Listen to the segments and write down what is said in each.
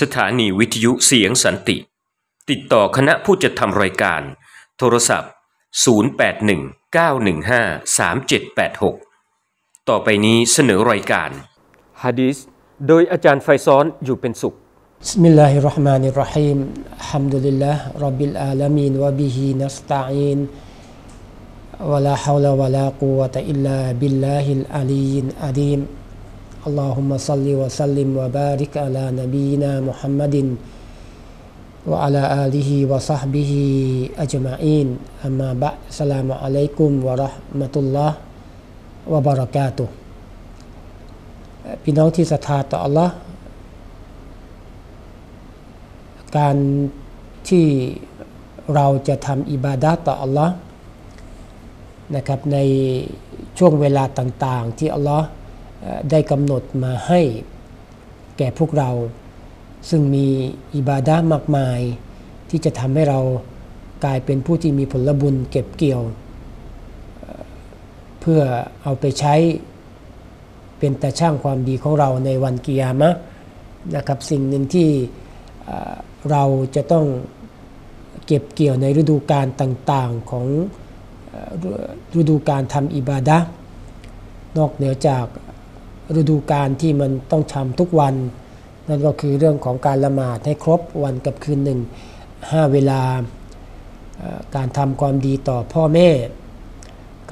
สถานีวิทยุเสียงสันติ ติดต่อคณะผู้จัดทำรายการ โทรศัพท์ 0819153786 ต่อไปนี้เสนอรายการฮะดีษโดยอาจารย์ไฟซ้อนอยู่เป็นสุข بسم الله الرحمن الرحيم الحمد لله رب العالمين وبه نستعين ولا حول ولا قوة إلا بالله العلي العظيم اللهم صل وسلم وبارك على نبينا محمد وعلى آله وصحبه أجمعين أما بعد السلام عليكم ورحمة الله وبركاته พี่น้องที่ศรัทธาต่อ Allah การที่เราจะทำอิบาดาต่อ Allah นะครับในช่วงเวลาต่างๆ ที่ Allah ได้กำหนดมาให้แก่พวกเรา ซึ่งมีอิบาดะมากมาย ที่จะทำให้เรากลายเป็นผู้ที่มีผลบุญเก็บเกี่ยว เพื่อเอาไปใช้เป็นตาช่างความดีของเราในวันกิยามะนะครับสิ่งหนึ่งที่เราจะต้องเก็บเกี่ยวในฤดูการต่างๆของฤดูการทำอิบาดะนอกเหนือจาก ฤดูการที่มันต้องทำทุกวัน นั่นก็คือเรื่องของการละหมาดให้ครบวันกับคืนหนึ่งห้าเวลา การทำความดีต่อพ่อแม่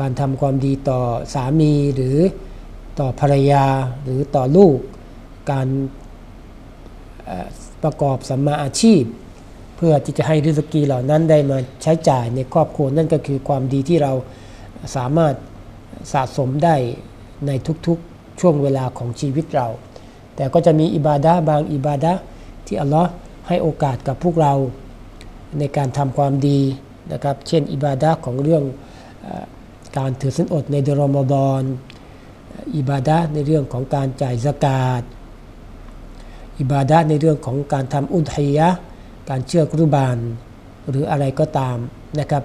การทำความดีต่อสามีหรือต่อภรรยาหรือต่อลูก การประกอบสัมมาอาชีพ เพื่อที่จะให้ริสกีเหล่านั้นได้มาใช้จ่ายในครอบครัวนั่นก็คือความดีที่เราสามารถสะสมได้ในทุกๆ ช่วงเวลาของชีวิตเรา แต่ก็จะมีอิบาดะบางอิบาดะที่อัลลอฮ์ให้โอกาสกับพวกเราในการทำความดีนะครับ เช่น อิบาดะของเรื่องการถือสินอดในเดือนรอมฎอนอิบาดะในเรื่องของการจ่ายสกาดอิบาดะในเรื่องของการทำอุทัยะการเชื่อกุบานหรืออะไรก็ตามนะครับ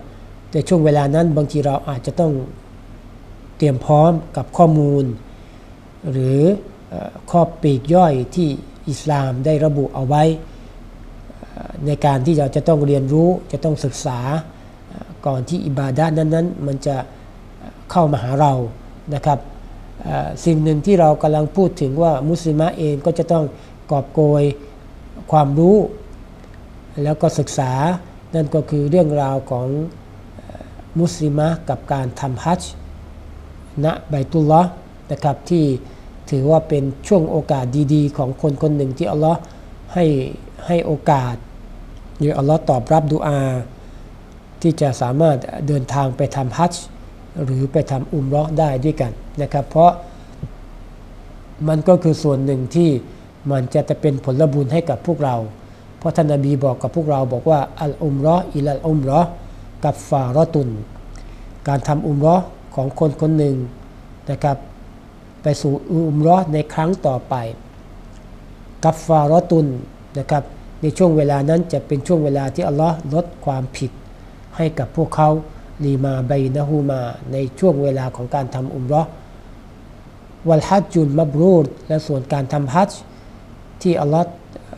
ในช่วงเวลานั้นบางทีเราอาจจะต้องเตรียมพร้อมกับข้อมูล หรือข้อปีกย่อยที่อิสลามได้ระบุเอาไว้ ในการที่เราจะต้องเรียนรู้จะต้องศึกษาก่อนที่อิบาดะนั้นๆ มันจะเข้ามาหาเรานะครับสิ่งหนึ่งที่เรากำลังพูดถึงว่ามุสลิมะเองก็จะต้องกอบโกยความรู้ แล้วก็ศึกษานั่นก็คือเรื่องราวของมุสลิมะกับการทำฮัจญ์ณไบตุลลอนะครับที่ ถือว่าเป็นช่วงโอกาสดีๆ ของคนคนหนึ่งที่อัลลอฮ์ให้ให้โอกาสหรืออัลลอฮ์ตอบรับดุอา ที่จะสามารถเดินทางไปทำฮัจญ์หรือไปทำอุมรอได้ด้วยกันนะครับ เพราะมันก็คือส่วนหนึ่งที่มันจะจะเป็นผลบุญให้กับพวกเรา เพราะท่านนบีบอกกับพวกเราบอกว่าอัลอุมรออิลัลอุมรอกับฟารอตุน การทำอุมรอของคนคนหนึ่งนะครับ ไปสู่อุมรอในครั้งต่อไปกัฟฟารอตุนนะครับในช่วงเวลานั้นจะเป็นช่วงเวลาที่อัลลอฮ์ลดความผิด ให้กับพวกเขาลีมาไบนะฮูมา ในช่วงเวลาของการทำอุมรอวัลฮัจจุลมับรูดและส่วนการทำฮัจที่อัลลอฮ์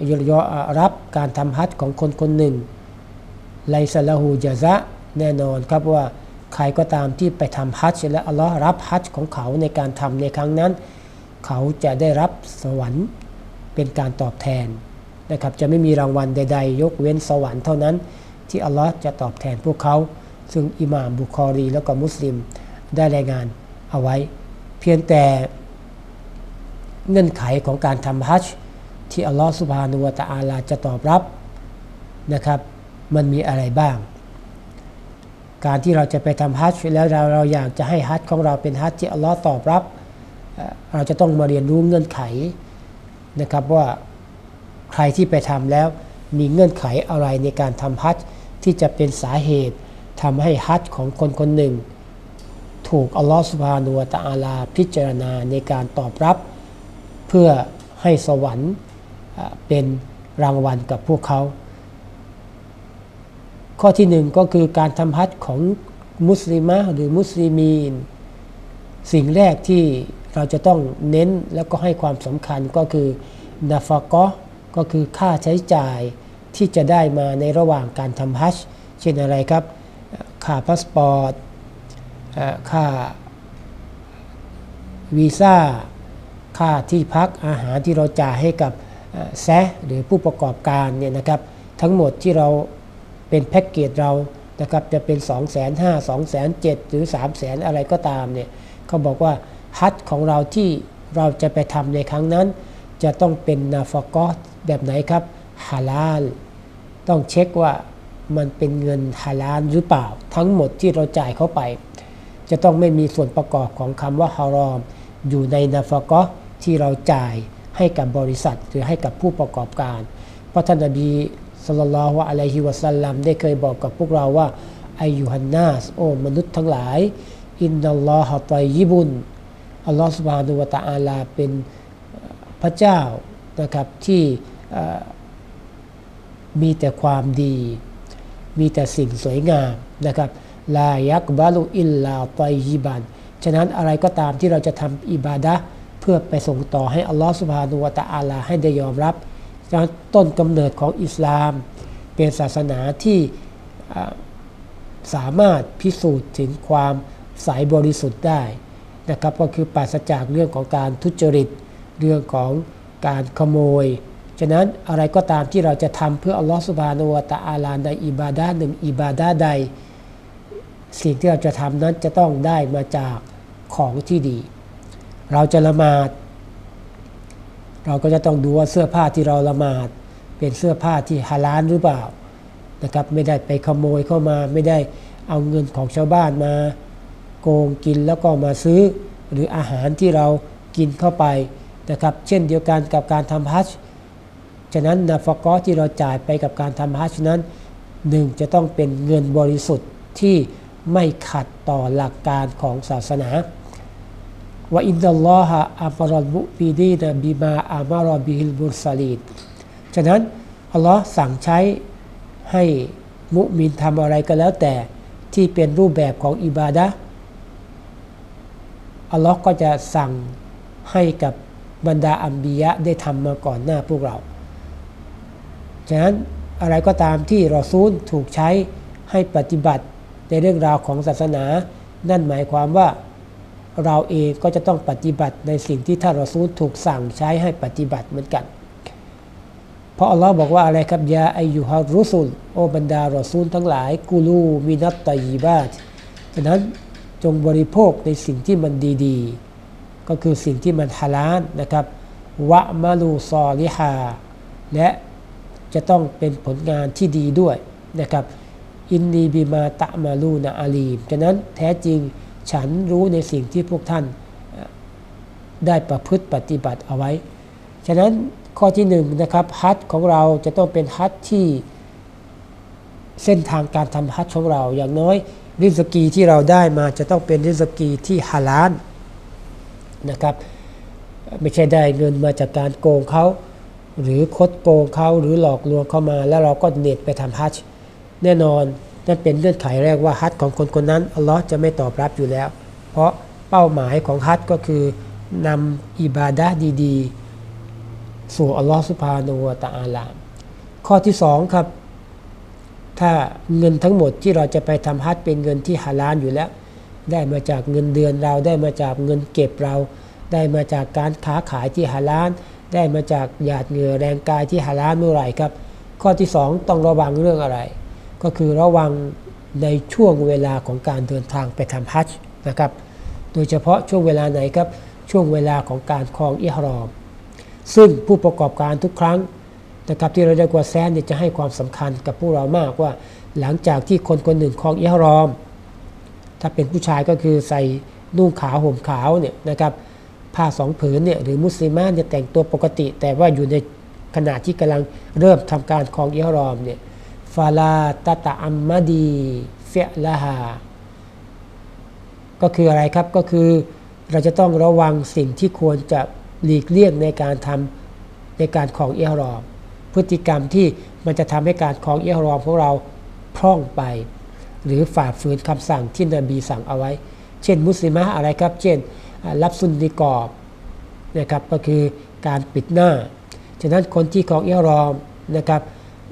ยยอรับการทำฮัจของคนคนหนึ่งไลซาลาหูจาซะแน่นอนครับว่า ใครก็ตามที่ไปทำฮัจจ์และอัลลอฮ์รับฮัจจ์ของเขาในการทำในครั้งนั้น เขาจะได้รับสวรรค์เป็นการตอบแทนนะครับจะไม่มีรางวัลใด ๆ ยกเว้นสวรรค์เท่านั้น ที่อัลลอฮ์จะตอบแทนพวกเขา ซึ่งอิหม่ามบุคอรีแล้วก็มุสลิมได้รายงานเอาไว้ เพียงแต่เงื่อนไขของการทำฮัจจ์ที่อัลลอฮ์สุบฮานุวะตะอาลาจะตอบรับนะครับ มันมีอะไรบ้าง การที่เราจะไปทำฮัจจ์แล้วเราเราอยากจะให้ฮัจจ์ของเราเป็นฮัจจ์ที่อัลลอฮ์ตอบรับ เราจะต้องมาเรียนรู้เงื่อนไขนะครับว่าใครที่ไปทำแล้วมีเงื่อนไขอะไรในการทำฮัจจ์ที่จะเป็นสาเหตุทำให้ฮัจจ์ของคนคนหนึ่ง ถูกอัลลอฮฺสุบฮานุวะตะอาลาพิจารณาในการตอบรับ เพื่อให้สวรรค์เป็นรางวัลกับพวกเขา ข้อที่หนึ่งก็คือการทำฮัจของมุสลิมะหรือมุสลิมีน สิ่งแรกที่เราจะต้องเน้นแล้วก็ให้ความสำคัญก็คือنفقةก็คือค่าใช้จ่ายที่จะได้มาในระหว่างการทำฮัจญ์เช่นอะไรครับ ค่าพาสปอร์ตค่าวีซ่าค่าที่พักอาหารที่เราจ่ายให้กับแซะห์รือผู้ประกอบการเนี่ยนะครับ ทั้งหมดที่เรา เป็นแพ็กเกจเรานะครับจะเป็น 2 5 0 0 0 0 2 0 0 0หรือ 3 0 0 0 0อะไรก็ตามเนี่ยเขาบอกว่าฮัทของเราที่เราจะไปทำในครั้งนั้น จะต้องเป็นนาฟกอตแบบไหนครับฮาลาลต้องเช็คว่ามันเป็นเงินฮาลาลหรือเปล่า ทั้งหมดที่เราจ่ายเข้าไป จะต้องไม่มีส่วนประกอบของคำว่าฮารอม อยู่ในนาฟกอที่เราจ่ายให้กับบริษัทหรือให้กับผู้ประกอบการ เพราะท่านนบี สุลต่านละอะลัยฮิวะสัลลัมได้เคยบอกกับพวกเราว่าอายุฮันนาสโอ้มนุษย์ทั้งหลาย อินนัลลอฮฺตอยยิบุนอัลลอฮฺสุบฮานุวะตะอาลาเป็นพระเจ้านะครับที่มีแต่ความดี มีแต่สิ่งสวยงามนะครับลายักบาลุอิลลาตอยยิบันฉะนั้นอะไรก็ตามที่เราจะทำอิบาดะเพื่อไปส่งต่อให้อัลลอฮฺสุบฮานุวะตะอาลาให้ได้ยอมรับ ต้นกำเนิดของอิสลาม เป็นศาสนาที่สามารถพิสูจน์ถึงความสายบริสุทธิ์ได้นะครับก็คือปราศจากเรื่องของการทุจริต เรื่องของการขโมย ฉะนั้นอะไรก็ตามที่เราจะทำเพื่ออัลลอฮฺสุบานุวตะอาลาในอิบาดาหนึ่งอิบาดาใด สิ่งที่เราจะทำนั้นจะต้องได้มาจากของที่ดี เราจะละหมาด เราก็จะต้องดูว่าเสื้อผ้าที่เราละหมาด เป็นเสื้อผ้าที่ฮาลาลหรือเปล่านะครับไม่ได้ไปขโมยเข้ามาไม่ได้เอาเงินของชาวบ้านมา โกงกินแล้วก็มาซื้อ หรืออาหารที่เรากินเข้าไปนะครับเช่นเดียวกันกับการทำฮัจฉะนั้นนาฟกอที่เราจ่ายไปกับการทำฮัจนั้นหนึ่งจะต้องเป็นเงินบริสุทธิ์ที่ไม่ขัดต่อหลักการของศาสนา وإن الله أمر المؤمنين بما أمر به المرسلينฉะนั้นอัลลอฮ์สั่งใช้ให้مؤمنทำอะไรก็แล้วแต่ที่เป็นรูปแบบของعبادةอัลลอฮ์ก็จะสั่งให้กับบรรดาأنبياءได้ทำมาก่อนหน้าพวกเรา ฉะนั้นอะไรก็ตามที่รอซูลถูกใช้ให้ปฏิบัติในเรื่องราวของศาสนา นั่นหมายความว่า เราเองก็จะต้องปฏิบัติในสิ่งที่ท่านรอซูลถูกสั่งใช้ให้ปฏิบัติเหมือนกัน เพราะอัลลอฮ์บอกว่าอะไรครับยาอายุฮารุสุลโอบรรดารอซูลทั้งหลายกูลูมินัตตยีบาตฉะนั้นจงบริโภคในสิ่งที่มันดีๆ ก็คือสิ่งที่มันฮาลาลนะครับวะมาลูซอลิฮาและจะต้องเป็นผลงานที่ดีด้วยนะครับอินนีบีมาตะมาลูนาอาลีมฉะนั้นแท้จริง ฉันรู้ในสิ่งที่พวกท่านได้ประพฤติปฏิบัติเอาไว้ ฉะนั้นข้อที่หนึ่งนะครับฮัทของเราจะต้องเป็นฮัทที่เส้นทางการทำฮัทของเรา อย่างน้อยริสกีที่เราได้มาจะต้องเป็นริสกีที่ฮาลาลนะครับ ไม่ใช่ได้เงินมาจากการโกงเขาหรือคดโกงเขาหรือหลอกลวงเข้ามา แล้วเราก็เน็ตไปทำฮัจแน่นอน นั่นเป็นเงื่อนไขแรกว่าฮัจของคนคนนั้นอัลลอฮ์จะไม่ตอบรับอยู่แล้ว เพราะเป้าหมายของฮัจก็คือนำอิบาดะดีๆ สู่อัลลอฮ์สุภาโนวตาอาลามข้อที่สองครับ ถ้าเงินทั้งหมดที่เราจะไปทำฮัทเป็นเงินที่ฮาลาลอยู่แล้ว ได้มาจากเงินเดือนเราได้มาจากเงินเก็บเรา ได้มาจากการค้าขายที่ฮาลาลได้มาจากหยาดเหงื่อแรงกายที่ฮาลาลเมื่อไหร่ครับ ข้อที่2ต้องระวังเรื่องอะไร ก็คือระวังในช่วงเวลาของการเดินทางไปทำฮัจนะครับ โดยเฉพาะช่วงเวลาไหนครับ ช่วงเวลาของการคลองอิฮรอม ซึ่งผู้ประกอบการทุกครั้งนะครับที่เราได้กว่าแซนเนี่ยจะให้ความสำคัญกับพวกเรามากว่า หลังจากที่คนคนหนึ่งคลองอิฮรอม ถ้าเป็นผู้ชายก็คือใส่นุ่งขาวห่มขาวเนี่ยนะครับผ้าสองผืนเนี่ยหรือมุสลิมานเนี่ยแต่งตัวปกติ แต่ว่าอยู่ในขณะที่กำลังเริ่มทำการคลองอิฮรอมเนี่ย ฟาลาตาตะอัมมาดีเฟละฮาก็คืออะไรครับก็คือเราจะต้องระวังสิ่งที่ควรจะหลีกเลี่ยงในการทำในการของเอฮรอมพฤติกรรมที่มันจะทำให้การคลองเอฮรอมของเราพร่องไป หรือฝ่าฝืนคำสั่งที่นบีสั่งเอาไว้ เช่น มุสลิมะอะไรครับ เช่น รับสุนนิกอบนะครับก็คือการปิดหน้า ฉะนั้นคนที่ของเอิรอมนะครับ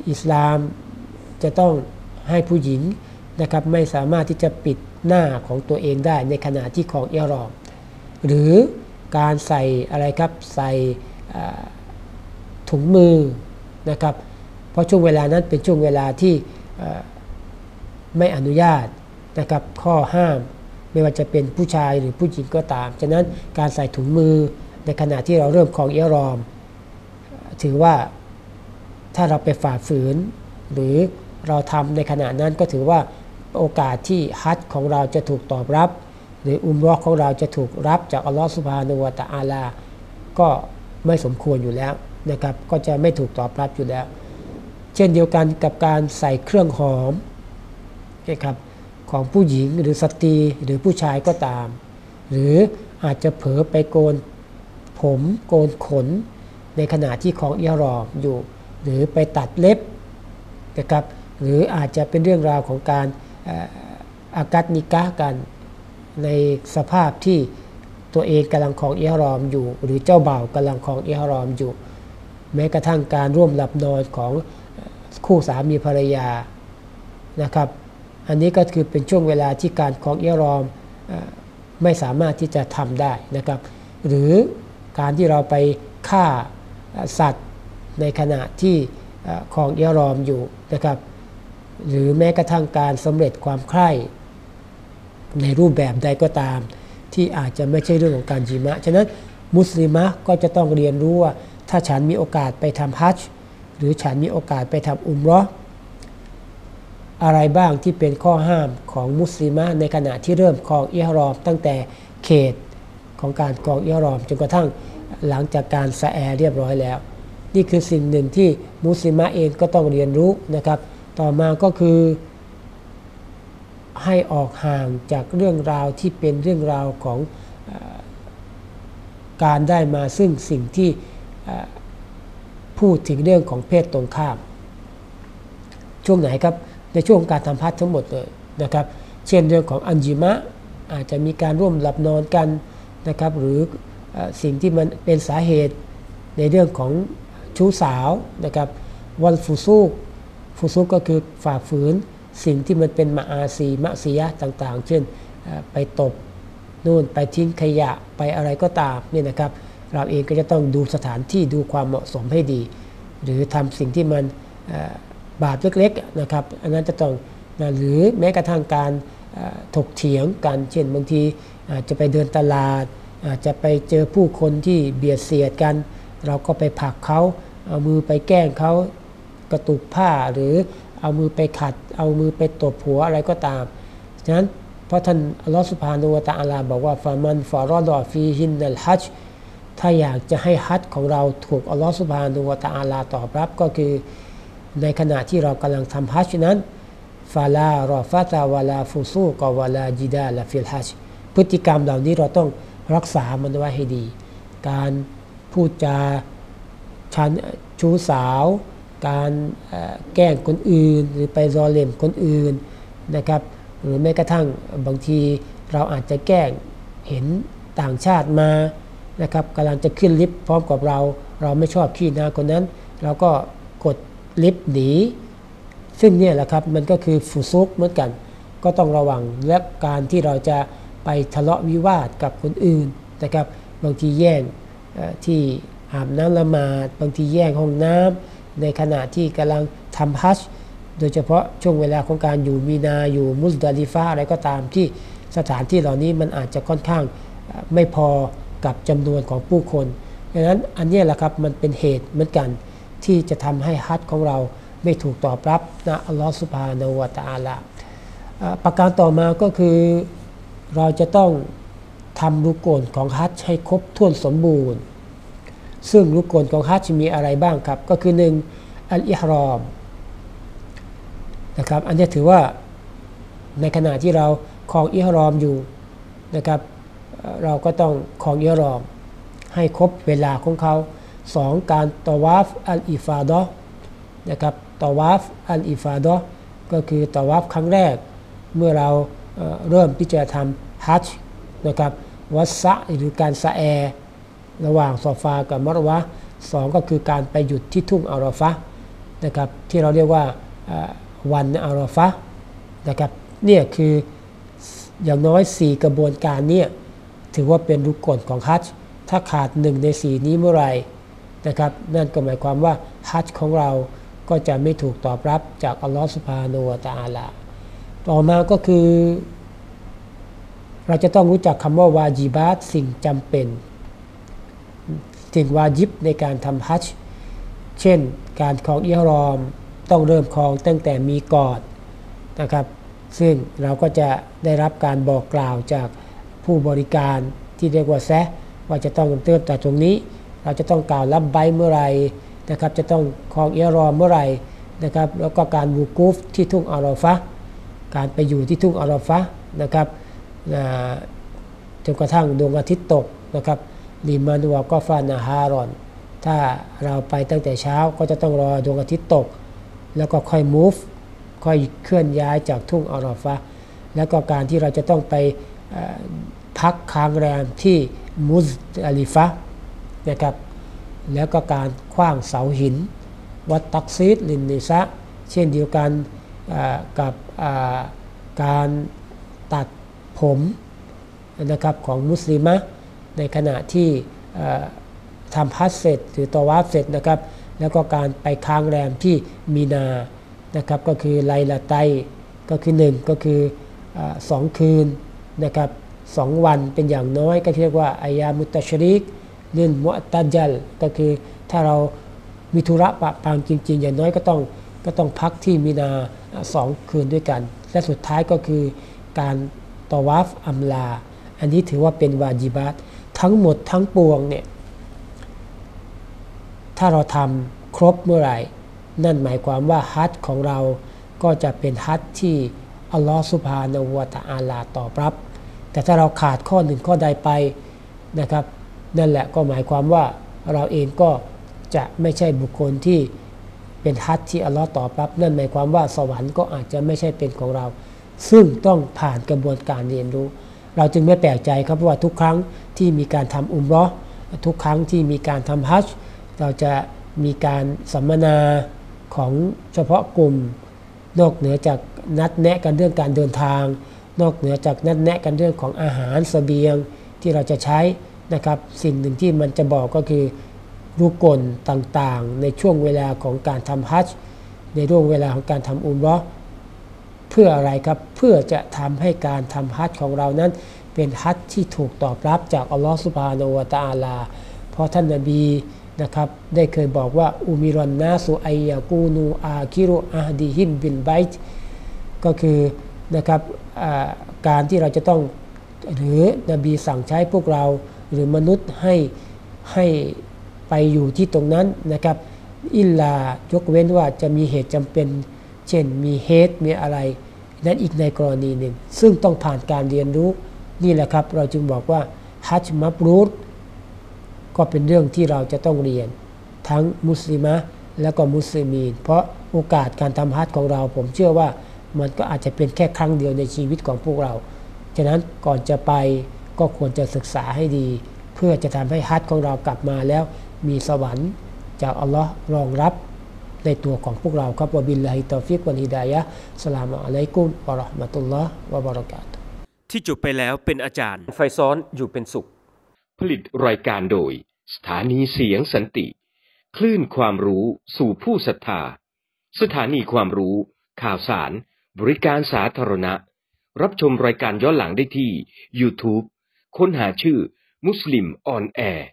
อิสลาม จะต้องให้ผู้หญิงนะครับไม่สามารถที่จะปิดหน้าของตัวเองได้ในขณะที่ของเอรอมหรือการใส่อะไรครับใส่ถุงมือนะครับเพราะช่วงเวลานั้นเป็นช่วงเวลาที่ไม่อนุญาตนะครับข้อห้ามไม่ว่าจะเป็นผู้ชายหรือผู้หญิงก็ตาม ฉะนั้นการใส่ถุงมือในขณะที่เราเริ่มคลองเอรอม ถือว่าถ้าเราไปฝ่าฝืนหรือ เราทำในขณะนั้นก็ถือว่าโอกาสที่ฮัจของเราจะถูกตอบรับ หรืออุมรอกของเราจะถูกรับจากอัลลอฮฺสุบฮานุวะตะอาลา ก็ไม่สมควรอยู่แล้วนะครับก็จะไม่ถูกตอบรับอยู่แล้ว เช่นเดียวกันกับการใส่เครื่องหอมนะครับของผู้หญิงหรือสตรีหรือผู้ชายก็ตาม หรืออาจจะเผลอไปโกนผมโกนขน ในขณะที่ของอิหรอมอยู่ หรือไปตัดเล็บนะครับ หรืออาจจะเป็นเรื่องราวของการอากัดนิกะกันในสภาพที่ตัวเองกำลังของอิหรอมอยู่ หรือเจ้าบ่าวกำลังของอิหรอมอยู่ แม้กระทั่งการร่วมหลับนอนของคู่สามีภรรยานะครับ อันนี้ก็คือเป็นช่วงเวลาที่การของเอรอมไม่สามารถที่จะทำได้นะครับ หรือการที่เราไปฆ่าสัตว์ในขณะที่ของเอรอมอยู่นะครับ หรือแม้กระทั่งการสำเร็จความใคร่ในรูปแบบใดก็ตาม ที่อาจจะไม่ใช่เรื่องของการจิมะ ฉะนั้นมุสลิมะก็จะต้องเรียนรู้ว่า ถ้าฉันมีโอกาสไปทำฮัจจ์หรือฉันมีโอกาสไปทำอุมรออะไรบ้างที่เป็นข้อห้ามของมุสลิมะในขณะที่เริ่มครองอิฮรอม ตั้งแต่เขตของการครองอิฮรอมจนกระทั่งหลังจากการสะแอเรียบร้อยแล้ว นี่คือสิ่งหนึ่งที่มุสลิมะเองก็ต้องเรียนรู้นะครับ ต่อมาก็คือให้ออกห่างจากเรื่องราวที่เป็นเรื่องราวของอการได้มาซึ่งสิ่งที่พูดถึงเรื่องของเพศตรงข้าม ช่วงไหนครับในช่วงการทำพัดทั้งหมดเลยนะครับ เช่นเรื่องของอันจิมะอาจจะมีการร่วมหลับนอนกันนะครับ หรือสิ่งที่มันเป็นสาเหตุในเรื่องของชู้สาวนะครับวันฟูซูก ฟูซูกก็คือฝ่าฝืนสิ่งที่มันเป็นมาอาซีมะซียะต่างๆ เช่นไปตบนู่นไปทิ้งขยะไปอะไรก็ตามนี่นะครับ เราเองก็จะต้องดูสถานที่ดูความเหมาะสมให้ดี หรือทำสิ่งที่มันบาปเล็กๆนะครับ อันนั้นจะต้องนะหรือแม้กระทั่งการถกเถียงกัน เช่นบางทีจะไปเดินตลาดจะไปเจอผู้คนที่เบียดเสียดกัน เราก็ไปผลักเขาเอามือไปแกล้งเขา ระตุกผ้าหรือเอามือไปขัด เอามือไปตบหัวอะไรก็ตาม ฉะนั้นเพราะท่านอัลลอฮฺสุบฮานุวะตะอาลาบอกว่าฟามันฟารอดอฟีฮินนัลฮัจถ้าอยากจะให้ฮัจของเราถูกอัลลอฮฺสุบฮานุวะตะอาลาตอบรับก็คือในขณะที่เรากำลังทำฮัจญ์นั้นفلا رفث ولا فسوق ولا جدال في الحجพฤติกรรมเหล่านี้เราต้องรักษามันไว้ให้ดี การพูดจาเชิงชู้สาว การแกล้งคนอื่น หรือไปล้อเล่นคนอื่นนะครับ หรือแม้กระทั่งบางทีเราอาจจะแกล้งเห็นต่างชาติมานะครับกำลังจะขึ้นลิฟต์พร้อมกับเรา เราไม่ชอบขี้หน้าคนนั้น เราก็กดลิฟต์หนีซึ่งเนี่ยแหละครับมันก็คือฟุซุกเหมือนกัน ก็ต้องระวังและการที่เราจะไปทะเลาะวิวาทกับคนอื่นนะครับ บางทีแย่งที่อาบน้ำละหมาด บางทีแย่งห้องน้ำ ในขณะที่กำลังทำฮัจโดยเฉพาะช่วงเวลาของการอยู่มีนาอยู่มุสดาลิฟาอะไรก็ตามที่สถานที่เหล่านี้มันอาจจะค่อนข้างไม่พอกับจำนวนของผู้คนดังนั้นอันนี้แหละครับมันเป็นเหตุเหมือนกันที่จะทำให้ฮัจของเราไม่ถูกตอบรับนะอัลลอฮฺสุบฮานาวะตาลาประการต่อมาก็คือเราจะต้องทำรุกลของฮัจให้ครบถ้วนสมบูรณ์ ซึ่งรุกลของฮัจมีอะไรบ้างครับ ก็คือหนึ่งอัลอิฮรอมนะครับอันนี้ถือว่าในขณะที่เราคลองอิฮรอมอยู่นะครับ เราก็ต้องคลองอิฮรอม ให้ครบเวลาของเขาสองการตวาฟอัลอิฟาดอนะครับตวาฟอัลอิฟาดอก็คือตวาฟครั้งแรก เมื่อเราเริ่มที่จะทำฮัจนะครับวัสซะหรือการสะแอ ระหว่างซอฟากับมรวะสองก็คือการไปหยุดที่ทุ่งอาราฟะนะครับที่เราเรียกว่าวันอาราฟะนะครับเนี่ยคืออย่างน้อย 4 กระบวนการเนี่ยถือว่าเป็นรุกกลของฮัจถ้าขาดหนึ่งในสีนี้เมื่อไรนะครับนั่นก็หมายความว่าฮัจของเราก็จะไม่ถูกตอบรับจากอัลลอฮฺสุภาโนวตาลา ต่อมาก็คือ เราจะต้องรู้จักคำว่าวาจิบาตสิ่งจำเป็น สิ่งวาจิบในการทำฮัจจ์เช่น การคลองอิฮรอมต้องเริ่มคลองตั้งแต่มีกอดนะครับ ซึ่งเราก็จะได้รับการบอกกล่าวจากผู้บริการที่เรียกว่าแซะว่าจะต้องเติมแต่ตรงนี้ เราจะต้องกล่าวรับใบเมื่อไรนะครับ จะต้องคลองเอรอมเมื่อไรนะครับ แล้วก็การบูกูฟที่ทุ่งอาราฟะการไปอยู่ที่ทุ่งอาราฟะนะครับจนกระทั่งดวงอาทิตย์ตกนะครับ ลิมานัวก็ฟานาฮารอน ถ้าเราไปตั้งแต่เช้าก็จะต้องรอดวงอาทิตย์ตก แล้วก็ค่อย move ค่อยเคลื่อนย้ายจากทุ่งอาราฟะแล้วก็การที่เราจะต้องไปพักค้างแรมที่มุสอลิฟะนะครับ แล้วก็การคว้างเสาหิน วัดตักซีดลินนิซะเช่นเดียวกันกับการตัดผมนะครับของมุสลิมะ ในขณะที่ทำพัสเสร็จหรือตวาฟเสร็จนะครับ แล้วก็การไปค้างแรมที่มีนานะครับก็คือไลละไตก็คือ 1 ก็คือสองคืนนะครับสองวันเป็นอย่างน้อยก็เรียกว่าอายามุตชริกเรื่องมุตัจัลก็คือถ้าเรามีธุระปะปางจริง ๆ อย่างน้อยก็ต้องก็ต้องพักที่มีนาสองคืนด้วยกัน และสุดท้ายก็คือการตวาฟอัมลา อันนี้ถือว่าเป็นวาจิบัต ทั้งหมดทั้งปวงเนี่ย ถ้าเราทำครบเมื่อไหร่ นั่นหมายความว่าฮัทของเราก็จะเป็นฮัทที่อัลลอฮฺสุภานวตาอาลาตอบรับ แต่ถ้าเราขาดข้อหนึ่งข้อใดไปนะครับ นั่นแหละก็หมายความว่าเราเองก็จะไม่ใช่บุคคลที่เป็นฮัทที่อัลลอฮ์ตอบรับ นั่นหมายความว่าสวรรค์ก็อาจจะไม่ใช่เป็นของเรา ซึ่งต้องผ่านกระบวนการเรียนรู้ เราจึงไม่แปลกใจครับว่าทุกครั้งที่มีการทำอุมรอทุกครั้งที่มีการทำฮัจเราจะมีการสัมมนาของเฉพาะกลุ่ม นอกเหนือจากนัดแนะกันเรื่องการเดินทาง นอกเหนือจากนัดแนะกันเรื่องของอาหารสเสบียงที่เราจะใช้นะครับ สิ่งหนึ่งที่มันจะบอกก็คือรูกลต่างๆ ในช่วงเวลาของการทำฮัจจ์ในช่วงเวลาของการทำอุมรอ พื่ออะไรครับ เพื่อจะทำให้การทำฮัจของเรานั้น เป็นฮัจที่ถูกตอบรับจากอัลลอฮฺสุบฮานาวะตาลา เพราะท่านนบีนะครับได้เคยบอกว่าอุมิรอนนาสุไอยากูนูอาคิรุอาดีฮิมบินไบต์ก็คือนะครับการที่เราจะต้องหรือนบีสั่งใช้พวกเรา หรือมนุษย์ให้ให้ไปอยู่ที่ตรงนั้นนะครับอิลลายกเว้นว่าจะมีเหตุจำเป็น เช่นมีเหตุมีอะไร นั้นอีกในกรณีหนึ่ง ซึ่งต้องผ่านการเรียนรู้นี่แหละครับ เราจึงบอกว่าฮัจมับรูดก็เป็นเรื่องที่เราจะต้องเรียน ทั้งมุสลิมะและก็มุสลิมีน เพราะโอกาสการทำฮัจญ์ของเรา ผมเชื่อว่ามันก็อาจจะเป็นแค่ครั้งเดียวในชีวิตของพวกเรา ฉะนั้นก่อนจะไปก็ควรจะศึกษาให้ดี เพื่อจะทำให้ฮัจญ์ของเรากลับมาแล้วมีสวรรค์จากอัลลอฮ์รองรับ ในตัวของพวกเราครับوبالله التوفيق والهداية والسلام عليكم ورحمة الله وبركاتهที่จบไปแล้วเป็นอาจารย์ ไฟซอล อยู่เป็นสุข ผลิตรายการโดย สถานีเสียงสันติ คลื่นความรู้สู่ผู้ศรัทธา สถานีความรู้ ข่าวสาร บริการสาธารณะ รับชมรายการย้อนหลังได้ที่ YouTube ค้นหาชื่อมุสลิมออนแอร์